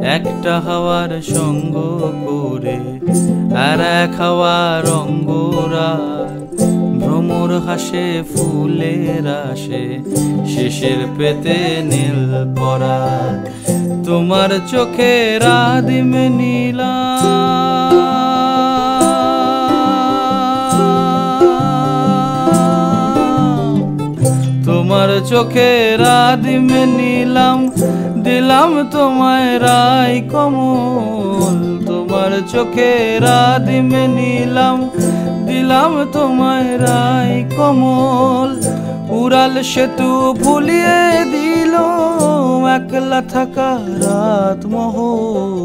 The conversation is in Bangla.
একটা হাওয়ার সঙ্গ করে আর এক হাওয়ার অঙ্গরা ভ্রমর হাসে, ফুলের আসে, শেষের পেতে নীল পরা তোমার চোখে রাদিম নীলা। তোমার চোখে রাদিম নিলাম দিলাম তোমায় রায় কমল, তোমার চোখে রাধিমে নিলাম, দিলাম তোমায় রায় কমল। উড়াল সেতু ভুলিয়ে দিল, একলা থাকা রাত মহল।